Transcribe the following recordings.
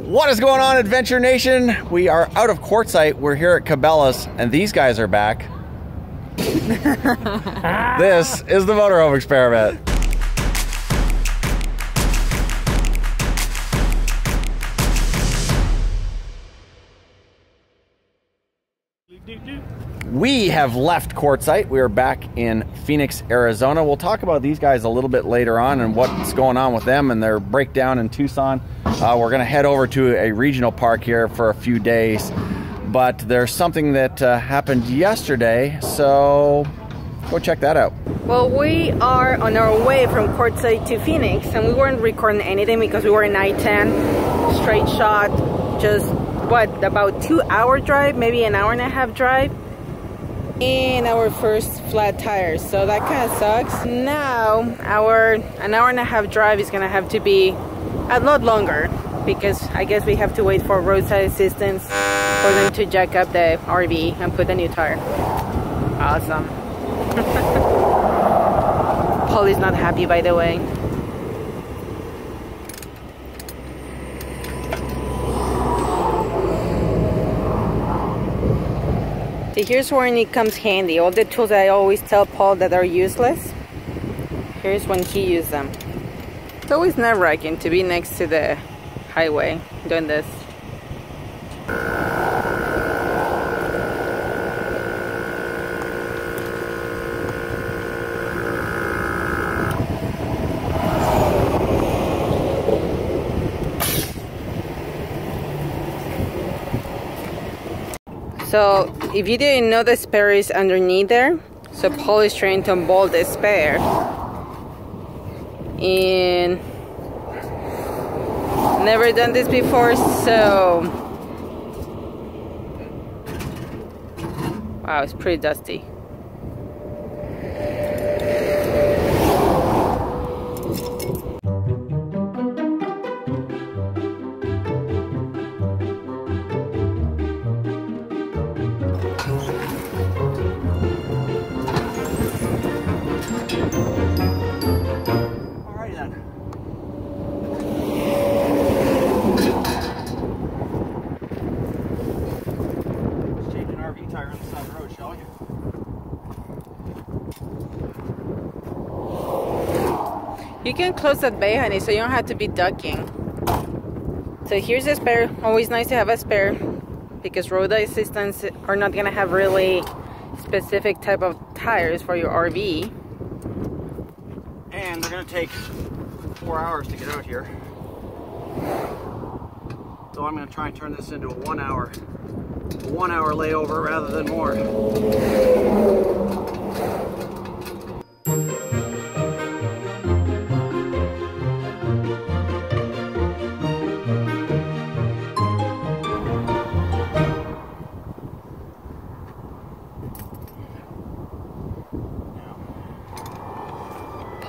What is going on, Adventure Nation? We are out of Quartzsite. We're here at Cabela's, and these guys are back. this is the motorhome experiment. We have left Quartzsite. We are back in Phoenix, Arizona. We'll talk about these guys a little bit later on and what's going on with them and their breakdown in Tucson. Uh, we're going to head over to a regional park here for a few days, but there's something that uh, happened yesterday, so go check that out. Well, we are on our way from Quartzsite to Phoenix, and we weren't recording anything because we were in I-10, straight shot, just what about two hour drive, maybe an hour and a half drive in our first flat tire. So that kind of sucks. Now our an hour and a half drive is gonna have to be a lot longer because I guess we have to wait for roadside assistance for them to jack up the RV and put a new tire. Awesome. Paul is not happy by the way here's where it comes handy. All the tools I always tell Paul that are useless, here's when he uses them. It's always nerve-wracking to be next to the highway doing this. So if you didn't know the spare is underneath there, so Paul is trying to unbolt the spare. And never done this before, so wow, it's pretty dusty. Can close that bay, honey, so you don't have to be ducking. So here's a spare. Always nice to have a spare because road assistants are not gonna have really specific type of tires for your RV. And they're gonna take four hours to get out here. So I'm gonna try and turn this into a one hour, one hour layover rather than more.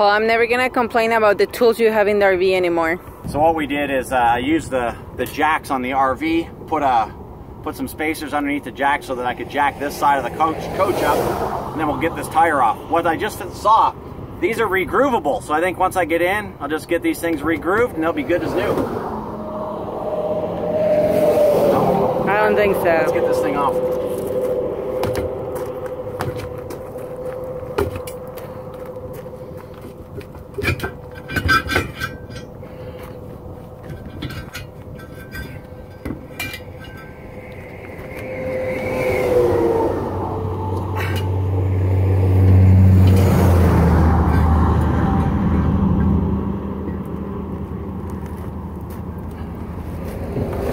Paul, I'm never gonna complain about the tools you have in the RV anymore. So what we did is uh, I used the, the jacks on the RV, put a put some spacers underneath the jack so that I could jack this side of the coach coach up, and then we'll get this tire off. What I just saw, these are regroovable, so I think once I get in, I'll just get these things regrooved and they'll be good as new. I don't think so. Let's so. get this thing off.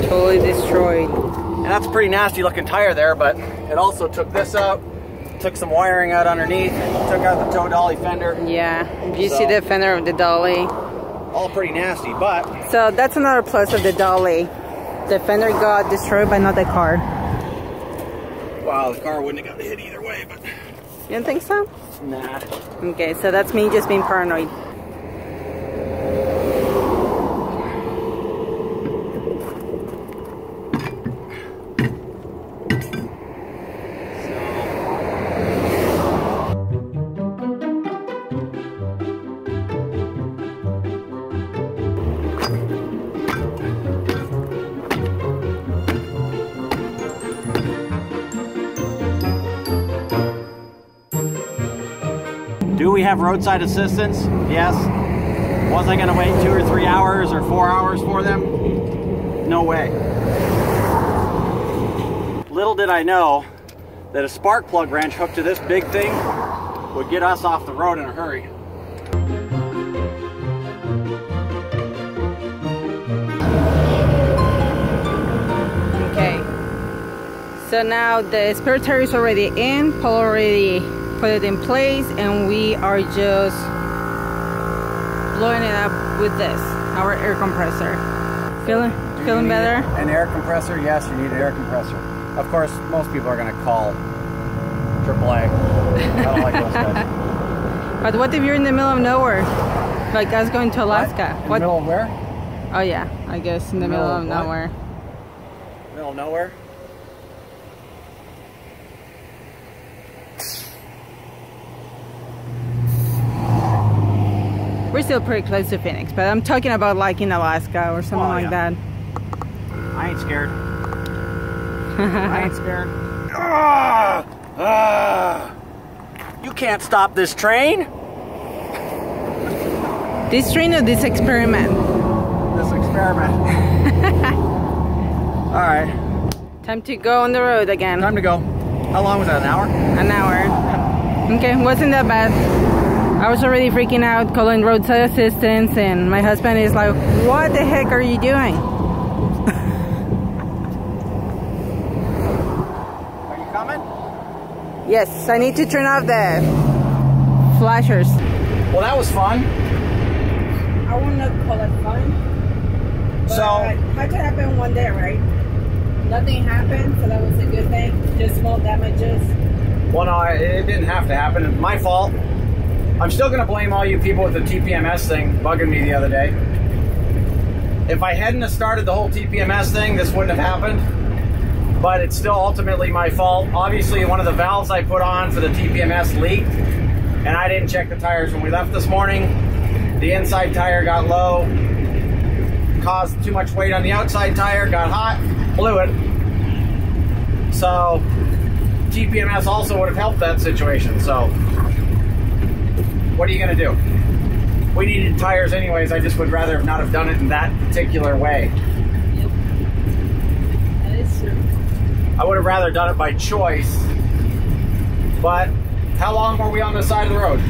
Totally destroyed. And that's a pretty nasty looking tire there, but it also took this out, took some wiring out underneath, took out the tow dolly fender. Yeah. You see the fender of the dolly. All pretty nasty, but So that's another plus of the dolly. The fender got destroyed, but not the car. wow, the car wouldn't have got hit either way, but You don't think so? nah. Okay, so that's me just being paranoid. We have roadside assistance? Yes. Was I going to wait two or three hours or four hours for them? No way. Little did I know that a spark plug wrench hooked to this big thing would get us off the road in a hurry. Okay. So now the spare tire is already in. Paul already put it in place and we are just blowing it up with this, our air compressor. Feeling feeling better? An air compressor? Yes, you need an air compressor. Of course, most people are going to call AAA. I don't like those guys. But what if you're in the middle of nowhere? Like us going to Alaska. In the What? middle of where? Oh yeah, I guess in the middle, Middle of of what? nowhere. Middle of nowhere? We're still pretty close to Phoenix, but I'm talking about like in Alaska or something Oh, like yeah. that. I ain't scared. I ain't scared. Ah! Ah! You can't stop this train. This train or this experiment? This experiment. All right, Time to go on the road again. time to go. How long was that? An hour? An hour. Okay, wasn't that bad. I was already freaking out, calling roadside assistance, and my husband is like, "What the heck are you doing?" Are you coming? Yes, I need to turn off the flashers. Well, that was fun. I will not call it fun. So- had to happen one day, right? Nothing happened, so that was a good thing. Just small damages. Well, no, I- it didn't have to happen. It's my fault. I'm still going to blame all you people with the TPMS thing bugging me the other day. If I hadn't have started the whole TPMS thing, this wouldn't have happened. But it's still ultimately my fault. Obviously, one of the valves I put on for the TPMS leaked, and I didn't check the tires when we left this morning. The inside tire got low, caused too much weight on the outside tire, got hot, blew it. So, TPMS also would have helped that situation. So, what are you going to do? We needed tires anyways. I just would rather have not have done it in that particular way. That is true. I would have rather done it by choice. But how long were we on the side of the road?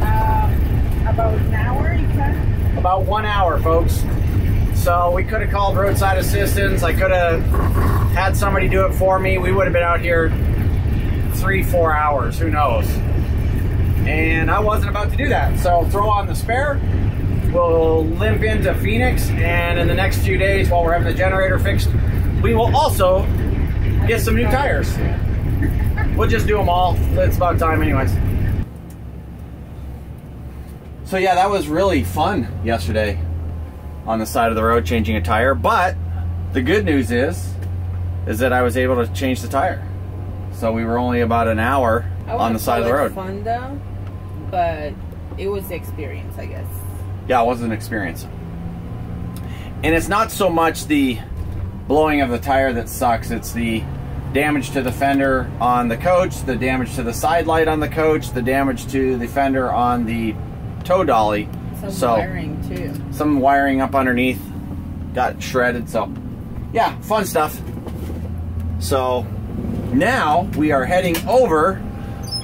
Uh, about an hour, you said? About one hour, folks. So we could have called roadside assistance. I could have had somebody do it for me. We would have been out here three, four hours. Who knows? And I wasn't about to do that. So throw on the spare. We'll limp into Phoenix, and in the next few days, while we're having the generator fixed, we will also get some new tires. We'll just do them all. It's about time, anyways. So yeah, that was really fun yesterday on the side of the road changing a tire. But the good news is, is that I was able to change the tire. So we were only about an hour on the side of the road. Fun though, but it was the experience, I guess. Yeah, it was an experience. And it's not so much the blowing of the tire that sucks, it's the damage to the fender on the coach, the damage to the side light on the coach, the damage to the fender on the tow dolly. Some so wiring too. some wiring up underneath got shredded, so yeah, fun stuff. So now we are heading over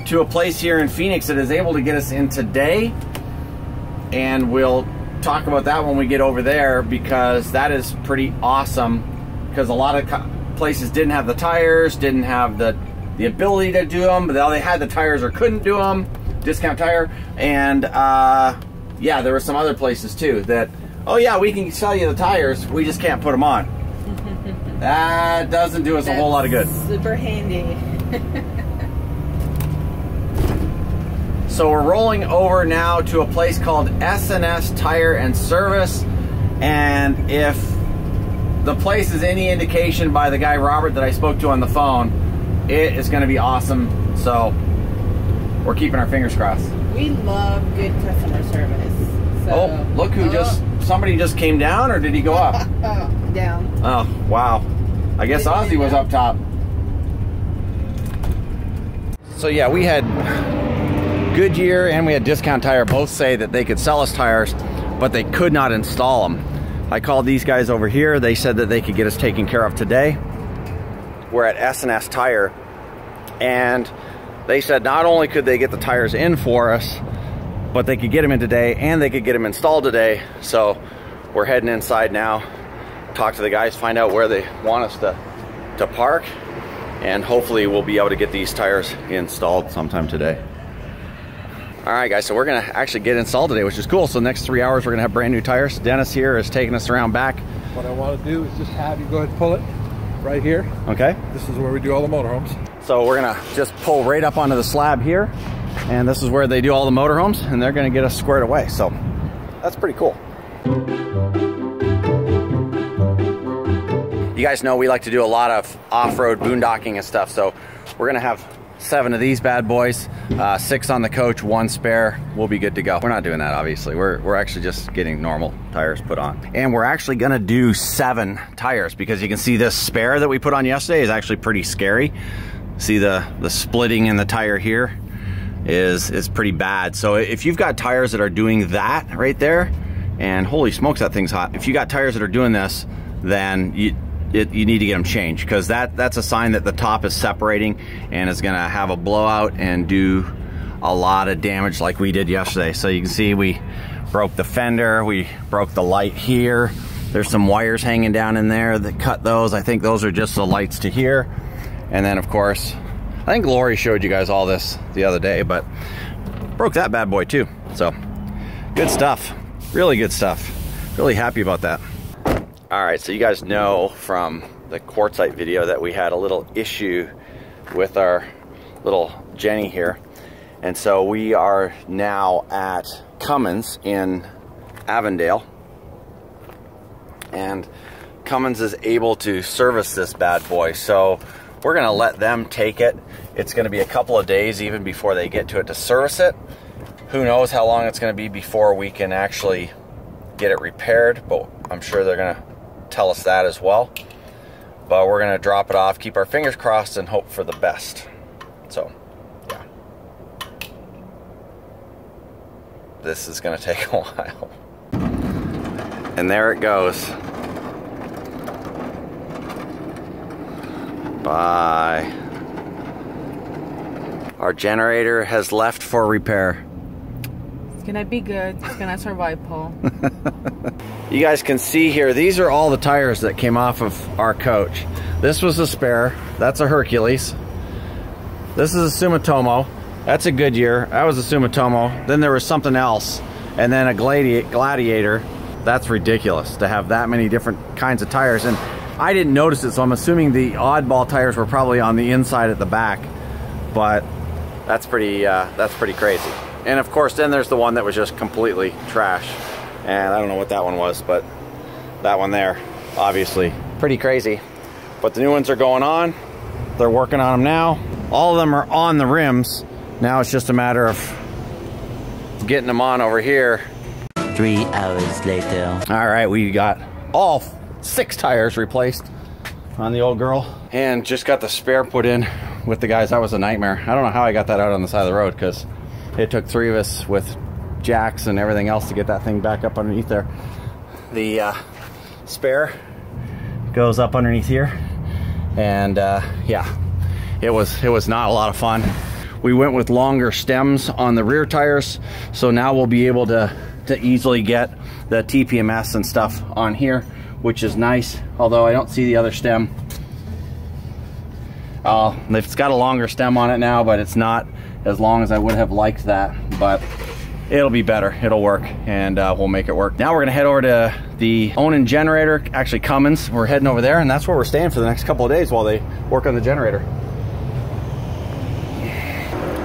to a place here in Phoenix that is able to get us in today. And we'll talk about that when we get over there because that is pretty awesome. Because a lot of places didn't have the tires didn't have the the ability to do them but they had the tires or couldn't do them discount tire. And uh, yeah there were some other places too that oh yeah we can sell you the tires. We just can't put them on. That doesn't do us a whole lot of good. Super handy. So we're rolling over now to a place called S&S Tire and Service. And if the place is any indication by the guy Robert that I spoke to on the phone, it is going to be awesome. So we're keeping our fingers crossed. We love good customer service. So, Oh, look who just somebody just came down or did he go up? Oh, down. Oh, wow. I guess Ozzy was up top. So yeah, we had Goodyear and we had Discount Tire both say that they could sell us tires, but they could not install them. I called these guys over here. They said that they could get us taken care of today. We're at S&S Tire and they said not only could they get the tires in for us, but they could get them in today and they could get them installed today. So we're heading inside now, talk to the guys, find out where they want us to, to park, and hopefully we'll be able to get these tires installed sometime today. All right, guys, so we're gonna actually get installed today, which is cool. So next three hours, we're gonna have brand new tires. Dennis here is taking us around back. What I wanna do is just have you go ahead and pull it right here. Okay. This is where we do all the motorhomes. So we're gonna just pull right up onto the slab here. And this is where they do all the motorhomes and they're gonna get us squared away. So that's pretty cool. You guys know we like to do a lot of off-road boondocking and stuff. So we're gonna have seven of these bad boys, uh, six on the coach, one spare. We'll be good to go. We're not doing that, obviously. We're, we're actually just getting normal tires put on. And we're actually gonna do seven tires because you can see this spare that we put on yesterday is actually pretty scary. See the, the splitting in the tire here is, is pretty bad. So if you've got tires that are doing that right there, and holy smokes, that thing's hot. If you got tires that are doing this, then you, it, you need to get them changed because that that's a sign that the top is separating and is gonna have a blowout and do a lot of damage like we did yesterday. So you can see we broke the fender, we broke the light here. There's some wires hanging down in there that cut those. I think those are just the lights to here. And then of course, I think Lori showed you guys all this the other day, but broke that bad boy too. So good stuff, really good stuff. Really happy about that. All right, so you guys know from the Quartzsite video that we had a little issue with our little Jenny here. And so we are now at Cummins in Avondale. And Cummins is able to service this bad boy. So we're gonna let them take it. It's gonna be a couple of days even before they get to it to service it. Who knows how long it's gonna be before we can actually get it repaired, but I'm sure they're gonna tell us that as well. But we're gonna drop it off, keep our fingers crossed, and hope for the best. So, yeah. This is gonna take a while. And there it goes. Bye. Our generator has left for repair. It's gonna be good. It's gonna survive, Paul. You guys can see here, these are all the tires that came off of our coach. This was a spare, that's a Hercules. This is a Sumitomo, that's a Goodyear, that was a Sumitomo. Then there was something else, and then a Gladi Gladiator. That's ridiculous to have that many different kinds of tires. And I didn't notice it, so I'm assuming the oddball tires were probably on the inside at the back. But that's pretty, uh, that's pretty crazy. And of course, then there's the one that was just completely trash and I don't know what that one was, but that one there, obviously, pretty crazy. But the new ones are going on. They're working on them now. All of them are on the rims. Now it's just a matter of getting them on over here. Three hours later. All right, we got all six tires replaced on the old girl and just got the spare put in with the guys. That was a nightmare. I don't know how I got that out on the side of the road because it took three of us with jacks and everything else to get that thing back up underneath there. The uh, spare goes up underneath here, and uh, yeah, it was it was not a lot of fun. We went with longer stems on the rear tires, so now we'll be able to to easily get the TPMS and stuff on here, which is nice. Although I don't see the other stem. Uh, it's got a longer stem on it now, but it's not as long as I would have liked that. But it'll be better. It'll work and uh, we'll make it work. Now we're gonna head over to the Onan generator actually Cummins. We're heading over there and that's where we're staying for the next couple of days while they work on the generator.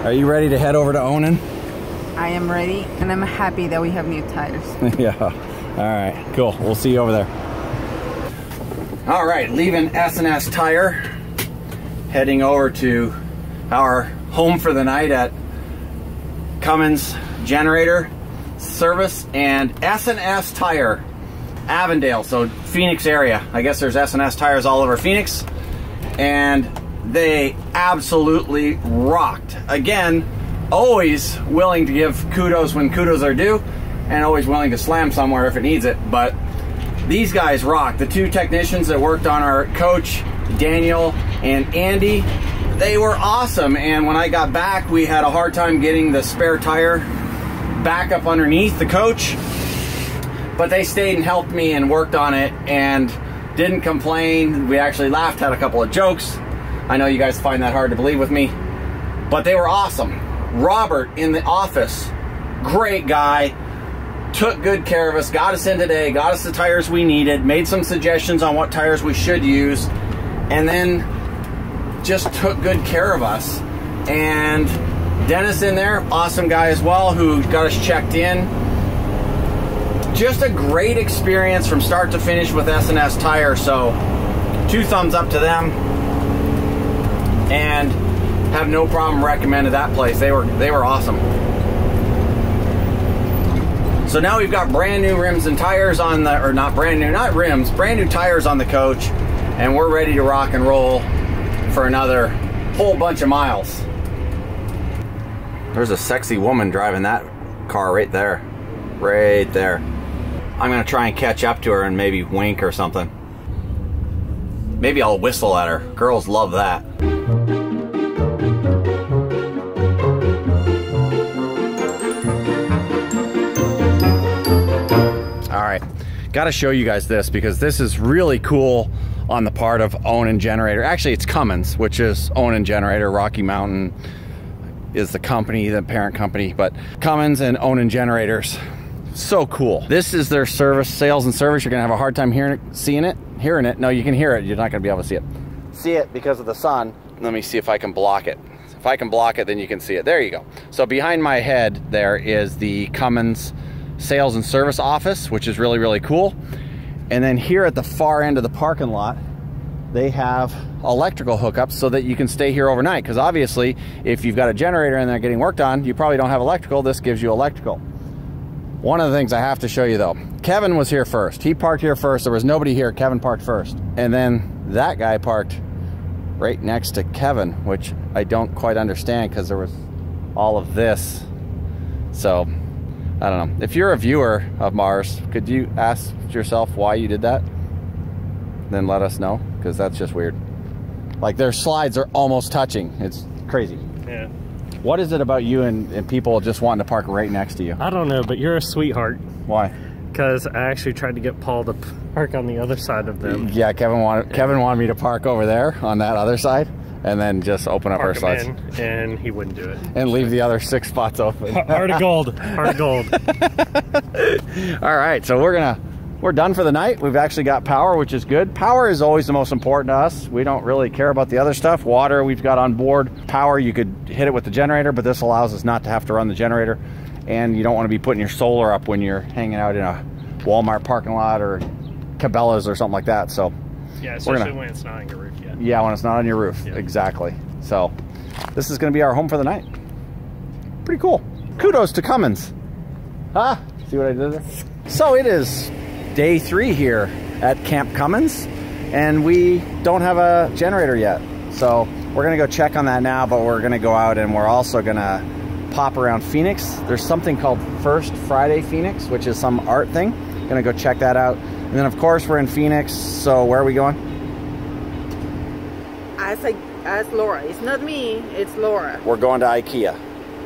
Are you ready to head over to Onan? I am ready, and I'm happy that we have new tires. yeah. All right. Cool. We'll see you over there. All right. Leaving S&S tire. Heading over to our home for the night at Cummins generator service and S&S tire Avondale so Phoenix area I guess there's S&S tires all over Phoenix and they absolutely rocked again always willing to give kudos when kudos are due and always willing to slam somewhere if it needs it. But these guys rock. The two technicians that worked on our coach, Daniel and Andy, they were awesome. And when I got back, we had a hard time getting the spare tire back up underneath the coach. But they stayed and helped me and worked on it and didn't complain. We actually laughed, had a couple of jokes. I know you guys find that hard to believe with me, but they were awesome. Robert in the office, great guy, took good care of us, got us in today, got us the tires we needed, made some suggestions on what tires we should use, and then just took good care of us. And Dennis in there, awesome guy as well, who got us checked in. Just a great experience from start to finish with S&S Tire. So, two thumbs up to them, and have no problem recommending that place. They were they were awesome. So now we've got brand new rims and tires on the, or not brand new, not rims, brand new tires on the coach, and we're ready to rock and roll for another whole bunch of miles. There's a sexy woman driving that car right there. Right there. I'm gonna try and catch up to her and maybe wink or something. Maybe I'll whistle at her. Girls love that. All right, got to show you guys this because this is really cool on the part of Onan Generator. Actually, it's Cummins, which is Onan Generator. Rocky Mountain is the company, the parent company, but Cummins and Onan Generators. So cool. This is their service, sales and service. You're gonna have a hard time hearing it, seeing it, hearing it. No, you can hear it. You're not gonna be able to see it. See it because of the sun. Let me see if I can block it. If I can block it, then you can see it. There you go. So behind my head there is the Cummins sales and service office, which is really, really cool. And then here at the far end of the parking lot, they have electrical hookups so that you can stay here overnight. Because obviously, if you've got a generator and they're getting worked on, you probably don't have electrical. This gives you electrical. One of the things I have to show you though, Kevin was here first. He parked here first. There was nobody here. Kevin parked first. And then that guy parked right next to Kevin, which I don't quite understand because there was all of this. So I don't know. If you're a viewer of Mars, could you ask yourself why you did that? Then let us know because that's just weird. Like their slides are almost touching. It's crazy. Yeah. What is it about you and, and people just wanting to park right next to you? I don't know, but you're a sweetheart Why? because I actually tried to get Paul to park on the other side of them. Yeah, Kevin wanted Kevin wanted me to park over there on that other side, and then just open up our slides and he wouldn't do it. and leave the other six spots open. Heart of gold. Heart of gold. All right, so we're gonna we're done for the night. We've actually got power, which is good. Power is always the most important to us. We don't really care about the other stuff. Water, we've got on board. Power, you could hit it with the generator, but this allows us not to have to run the generator. And you don't want to be putting your solar up when you're hanging out in a Walmart parking lot or Cabela's or something like that. So Yeah, especially gonna- when it's not on your roof yet. yeah, when it's not on your roof. Yeah. Exactly. So this is going to be our home for the night. Pretty cool. Kudos to Cummins. Huh? See what I did there? So it is day three here at Camp Cummins, and we don't have a generator yet. So we're going to go check on that now, but we're going to go out and we're also going to pop around Phoenix. There's something called First Friday Phoenix, which is some art thing. Going to go check that out. And then, of course, we're in Phoenix. So where are we going? As I, as Laura. It's not me, it's Laura. We're going to IKEA.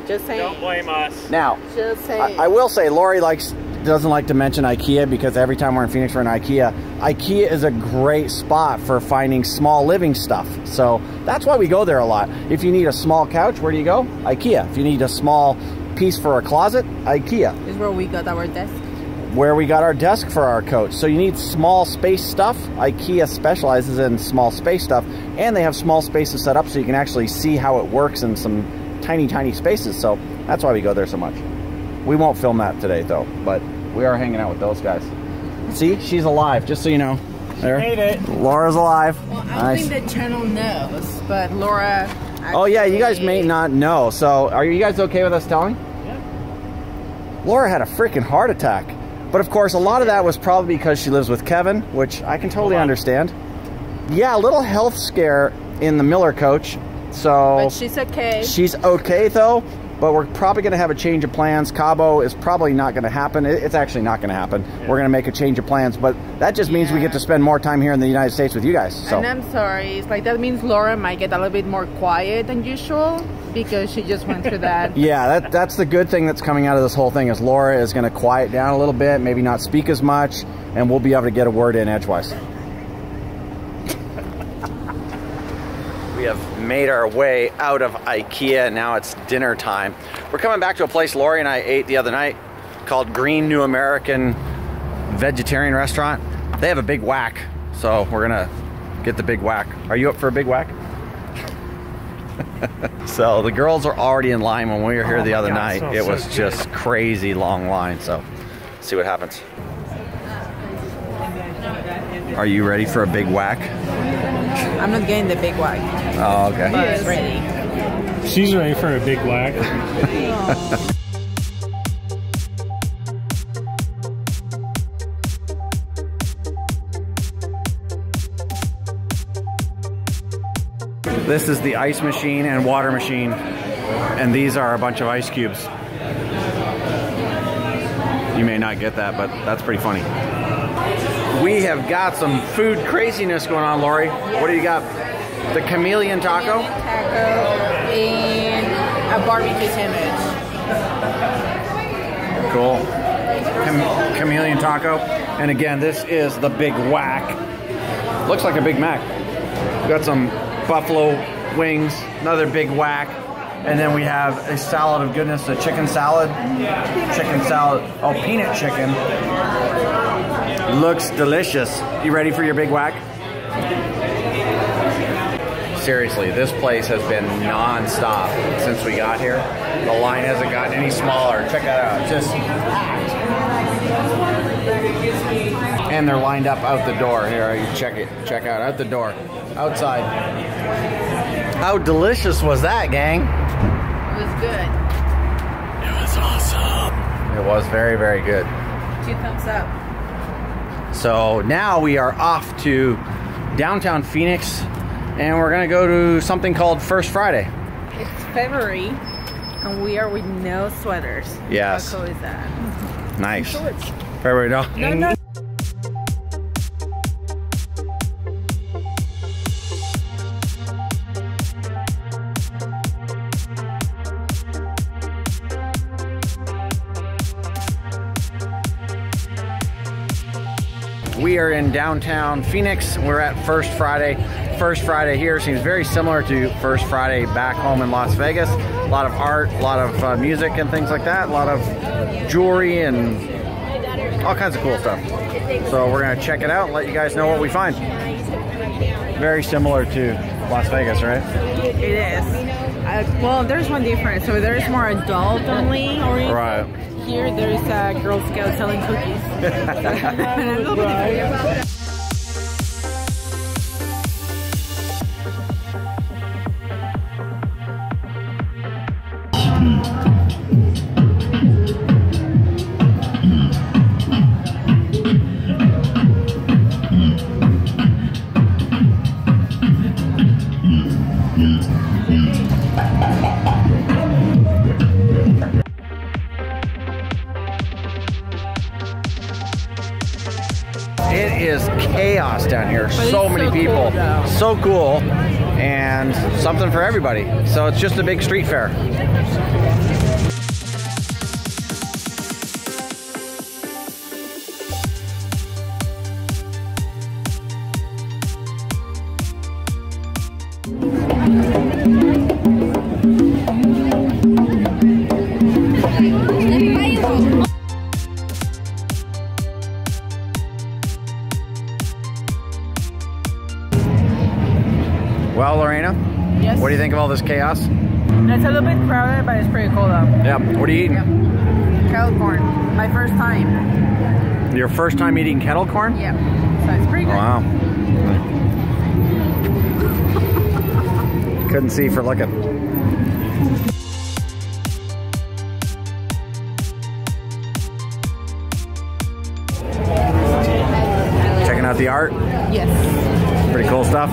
Just saying. Don't blame us. Now, Just saying. I, I will say Lori likes doesn't like to mention IKEA because every time we're in Phoenix we're in IKEA. IKEA is a great spot for finding small living stuff. So that's why we go there a lot. If you need a small couch, where do you go? IKEA. If you need a small piece for a closet, IKEA. Is where we got our desk. Where we got our desk for our coach. So you need small space stuff. IKEA specializes in small space stuff and they have small spaces set up so you can actually see how it works in some tiny, tiny spaces. So that's why we go there so much. We won't film that today though, but we are hanging out with those guys. See, she's alive, just so you know. There. Made it. Laura's alive. Well, I Nice. think the channel knows, but Laura. Oh yeah, you guys may not know. So are you guys okay with us telling? Yeah. Laura had a freaking heart attack. But of course, a lot of that was probably because she lives with Kevin, which I can totally understand. Yeah, a little health scare in the Miller coach. So But she's okay. she's okay though. But we're probably going to have a change of plans. Cabo is probably not going to happen. It's actually not going to happen. We're going to make a change of plans, but that just means we get to spend more time here in the United States with you guys. So And I'm sorry, it's like that means Laura might get a little bit more quiet than usual because she just went through that. yeah, that, that's the good thing that's coming out of this whole thing is Laura is going to quiet down a little bit, maybe not speak as much, and we'll be able to get a word in edgewise. We have made our way out of IKEA. Now it's dinner time. We're coming back to a place Lori and I ate the other night called Green New American Vegetarian Restaurant. They have a big whack, so we're gonna get the big whack. Are you up for a big whack? so the girls are already in line when we were here Oh the other God, night. It so was good. just crazy long line. So see what happens. Are you ready for a big whack? I'm not getting the big one, Oh, okay. but ready. She's ready for a big whack. This is the ice machine and water machine, and these are a bunch of ice cubes. You may not get that, but that's pretty funny. We have got some food craziness going on, Lori. What do you got? The chameleon taco? Taco and a barbecue sandwich. Cool. Chame- chameleon taco. And again, this is the Big Whack. Looks like a Big Mac. We got some buffalo wings, another Big Whack. And then we have a salad of goodness, a chicken salad. Chicken salad. Oh, peanut chicken. Looks delicious. You ready for your Big Whack? Seriously, this place has been non-stop since we got here. The line hasn't gotten any smaller. Check that out. Just. And they're lined up out the door. Here, you check it. Check out out the door. Outside. How delicious was that, gang? It was good. It was awesome. It was very, very good. Two thumbs up. So now we are off to downtown Phoenix and we're gonna go to something called First Friday. It's February, and we are with no sweaters. Yes. How cool is that? Nice. February, no? No, no. Downtown Phoenix. We're at First Friday. First Friday here seems very similar to First Friday back home in Las Vegas. A lot of art, a lot of uh, music and things like that. A lot of jewelry and all kinds of cool stuff. So we're gonna check it out and let you guys know what we find. Very similar to Las Vegas, right? It is. Uh, well, there's one difference. So there's more adult only. Right. Here, there's a Girl Scout selling cookies. cool. And something for everybody. So it's just a big street fair. This chaos? It's a little bit crowded, but it's pretty cool though. Yeah. What are you eating? Kettle corn. My first time. Your first time eating kettle corn? Yeah. So it's pretty good. Wow. Couldn't see for looking. Checking out the art. Yes. Pretty cool stuff.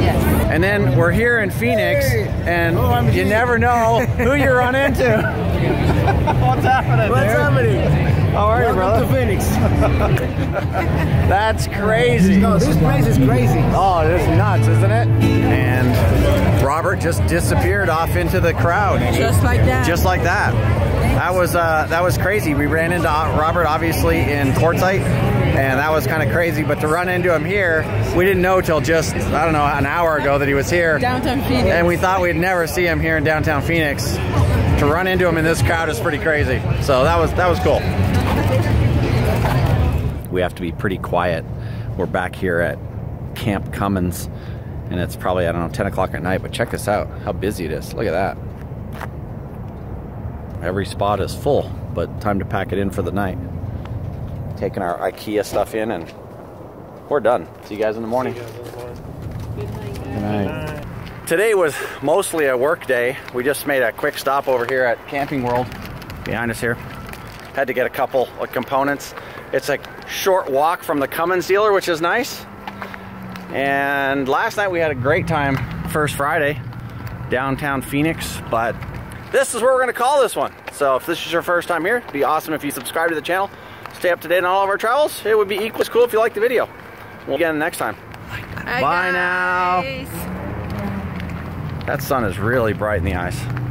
Yes. And then we're here in Phoenix, and you never know who you run into. What's happening? What's dude? happening? How are you, Welcome to brother? Phoenix. That's crazy. No, this place is crazy. Oh, it is nuts, isn't it? And Robert just disappeared off into the crowd. Just like that. Just like that. That was uh, that was crazy. We ran into Robert obviously in Quartzsite, and that was kind of crazy. But to run into him here, we didn't know till just I don't know an hour ago that he was here. Downtown Phoenix. And we thought we'd never see him here in downtown Phoenix. To run into him in this crowd is pretty crazy. So that was that was cool. We have to be pretty quiet. We're back here at Camp Cummins, and it's probably I don't know 10 o'clock at night. But check this out, how busy it is. Look at that. Every spot is full, but time to pack it in for the night. Taking our IKEA stuff in, and we're done. See you guys in the morning. Good night. Today was mostly a work day. We just made a quick stop over here at Camping World behind us here. Had to get a couple of components. It's a short walk from the Cummins dealer, which is nice. And last night we had a great time, first Friday, downtown Phoenix. But this is where we're going to call this one. So if this is your first time here, it'd be awesome if you subscribe to the channel. Stay up to date on all of our travels. It would be equally as cool if you liked the video. We'll get in next time. Bye, Bye now. That sun is really bright in the eyes.